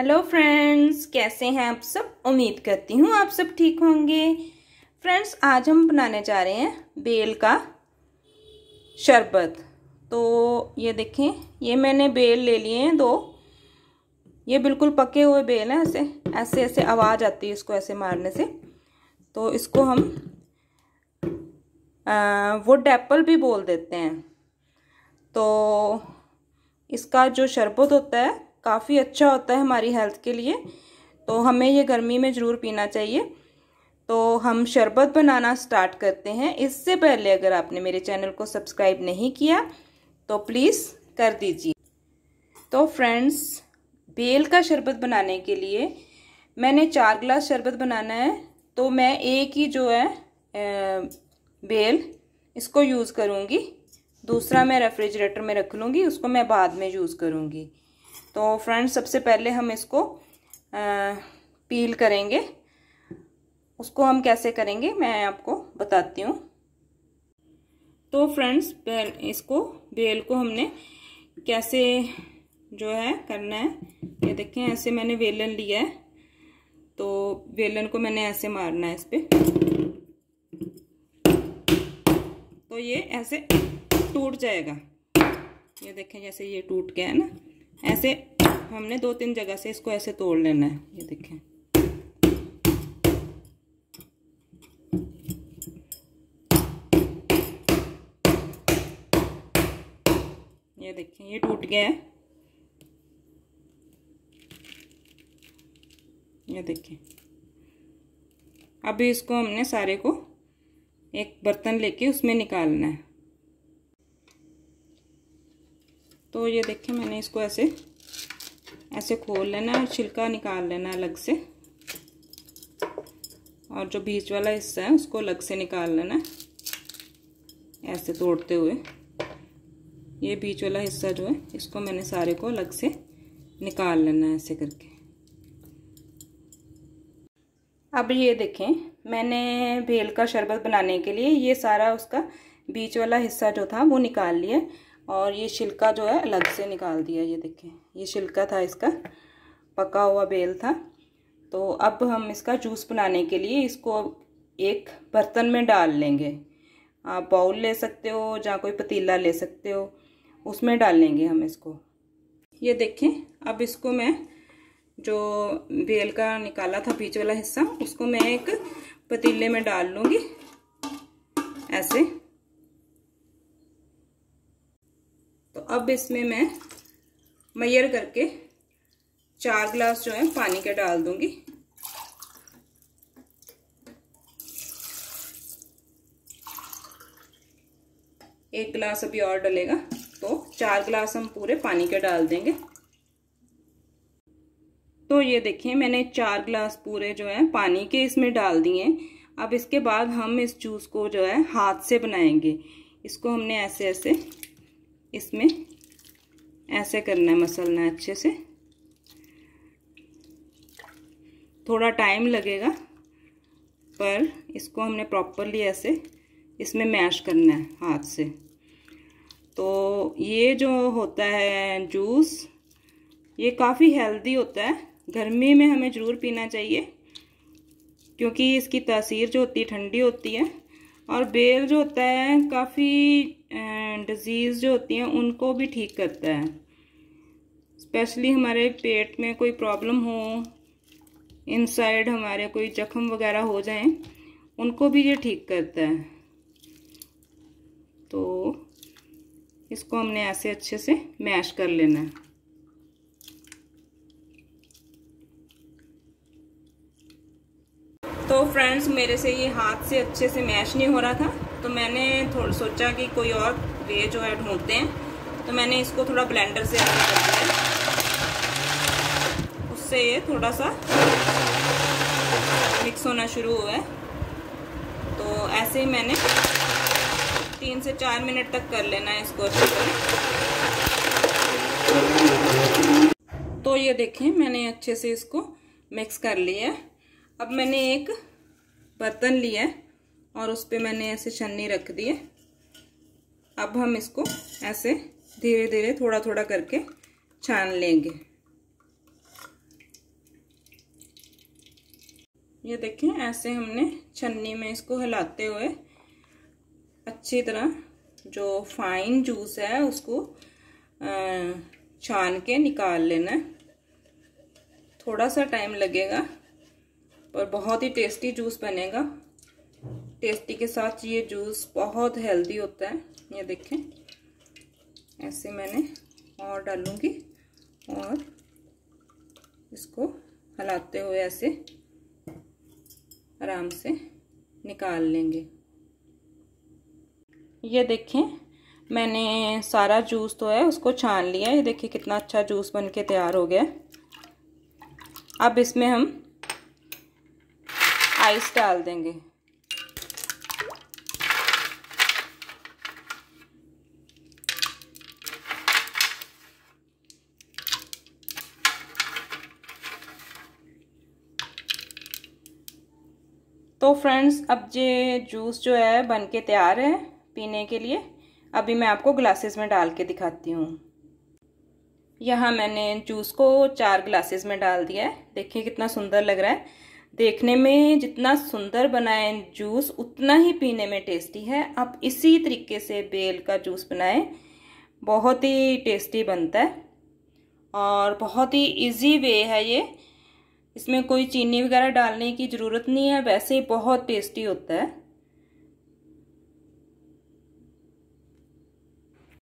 Hello friends कैसे हैं आप सब? उम्मीद करती हूँ आप सब ठीक होंगे। फ्रेंड्स आज हम बनाने जा रहे हैं बेल का शरबत। तो ये देखें, ये मैंने बेल ले लिए हैं दो। ये बिल्कुल पके हुए बेल हैं, ऐसे ऐसे ऐसे आवाज़ आती है इसको ऐसे मारने से। तो इसको हम वुड एप्पल भी बोल देते हैं। तो इसका जो शरबत होता है काफ़ी अच्छा होता है हमारी हेल्थ के लिए। तो हमें ये गर्मी में ज़रूर पीना चाहिए। तो हम शरबत बनाना स्टार्ट करते हैं। इससे पहले अगर आपने मेरे चैनल को सब्सक्राइब नहीं किया तो प्लीज़ कर दीजिए। तो फ्रेंड्स, बेल का शरबत बनाने के लिए मैंने चार गिलास शरबत बनाना है। तो मैं एक ही जो है बेल, इसको यूज़ करूँगी। दूसरा मैं रेफ्रिजरेटर में रख लूँगी, उसको मैं बाद में यूज़ करूँगी। तो फ्रेंड्स सबसे पहले हम इसको आ, पील करेंगे। उसको हम कैसे करेंगे मैं आपको बताती हूँ। तो फ्रेंड्स इसको बेल को हमने कैसे जो है करना है ये देखें ऐसे मैंने वेलन लिया है। तो वेलन को मैंने ऐसे मारना है इस पर तो ये ऐसे टूट जाएगा। ये देखें जैसे ये टूट गया है ना। ऐसे हमने दो तीन जगह से इसको ऐसे तोड़ लेना है, ये देखें। ये देखें, ये टूट गया है। ये देखें। अभी इसको हमने सारे को एक बर्तन लेके उसमें निकालना है। तो ये देखिए मैंने इसको ऐसे ऐसे खोल लेना है, छिलका निकाल लेना अलग से। और जो बीच वाला हिस्सा है, उसको अलग से निकाल लेना है, ऐसे तोड़ते हुए। ये बीच वाला हिस्सा जो है, इसको मैंने सारे को अलग से निकाल लेना है ऐसे करके। अब ये देखें, मैंने भेल का शरबत बनाने के लिए ये सारा उसका बीच वाला हिस्सा जो था, वो निकाल लिया। और ये छिलका जो है अलग से निकाल दिया, ये देखें। ये छिलका था इसका, पका हुआ बेल था। तो अब हम इसका जूस बनाने के लिए इसको एक बर्तन में डाल लेंगे। आप बाउल ले सकते हो या कोई पतीला ले सकते हो, उसमें डाल लेंगे हम इसको। ये देखें, अब इसको मैं जो बेल का निकाला था बीच वाला हिस्सा, उसको मैं एक पतीले में डाल लूँगी, ऐसे। अब इसमें मैं मैयर करके चार गिलास जो है पानी का डाल दूँगी। एक गिलास अभी और डलेगा तो चार गिलास हम पूरे पानी के डाल देंगे। तो ये देखिए, मैंने चार गिलास पूरे जो है पानी के इसमें डाल दिए अब इसके बाद हम इस जूस को जो है हाथ से बनाएँगे। इसको हमने ऐसे ऐसे इसमें ऐसे करना है मसलना है अच्छे से। थोड़ा टाइम लगेगा, पर इसको हमने प्रॉपरली ऐसे इसमें मैश करना है हाथ से। तो ये जो होता है जूस ये काफ़ी हेल्दी होता है। गर्मी में हमें ज़रूर पीना चाहिए, क्योंकि इसकी तासीर जो होती है, ठंडी होती है और बेल जो होता है, काफ़ी डिज़ीज़ जो होती हैं, उनको भी ठीक करता है। स्पेशली हमारे पेट में कोई प्रॉब्लम हो इनसाइड हमारे कोई जख्म वगैरह हो जाए, उनको भी ये ठीक करता है। तो इसको हमने ऐसे अच्छे से मैश कर लेना है तो फ्रेंड्स मेरे से ये हाथ से अच्छे से मैश नहीं हो रहा था तो मैंने थोड़ा सोचा कि कोई और वे जो है ढूंढते हैं। तो मैंने इसको थोड़ा ब्लेंडर से ऐसे कर दिया। उससे ये थोड़ा सा मिक्स होना शुरू हुआ है। तो ऐसे ही मैंने तीन से चार मिनट तक कर लेना है इसको अच्छे से। तो ये देखें, मैंने अच्छे से इसको मिक्स कर लिया है। अब मैंने एक बर्तन लिया और उस पर मैंने ऐसे छन्नी रख दी है अब हम इसको ऐसे धीरे धीरे थोड़ा थोड़ा करके छान लेंगे। ये देखें, ऐसे हमने छन्नी में इसको हिलाते हुए अच्छी तरह जो फाइन जूस है उसको छान के निकाल लेना है। थोड़ा सा टाइम लगेगा। पर बहुत ही टेस्टी जूस बनेगा। टेस्टी के साथ ये जूस बहुत हेल्दी होता है। ये देखें। ऐसे मैंने और डालूँगी और इसको हलाते हुए ऐसे आराम से निकाल लेंगे। ये देखें, मैंने सारा जूस तो है, उसको छान लिया ये देखिए कितना अच्छा जूस बन के तैयार हो गया अब इसमें हम आइस डाल देंगे। तो फ्रेंड्स, अब ये जूस जो है बन के तैयार है पीने के लिए। अभी मैं आपको ग्लासेस में डाल के दिखाती हूँ। यहाँ मैंने जूस को चार ग्लासेस में डाल दिया है। देखिए कितना सुंदर लग रहा है। देखने में जितना सुंदर बनाए जूस, उतना ही पीने में टेस्टी है। आप इसी तरीके से बेल का जूस बनाएँ, बहुत ही टेस्टी बनता है और बहुत ही इजी वे है ये। इसमें कोई चीनी वगैरह डालने की ज़रूरत नहीं है, वैसे ही बहुत टेस्टी होता है।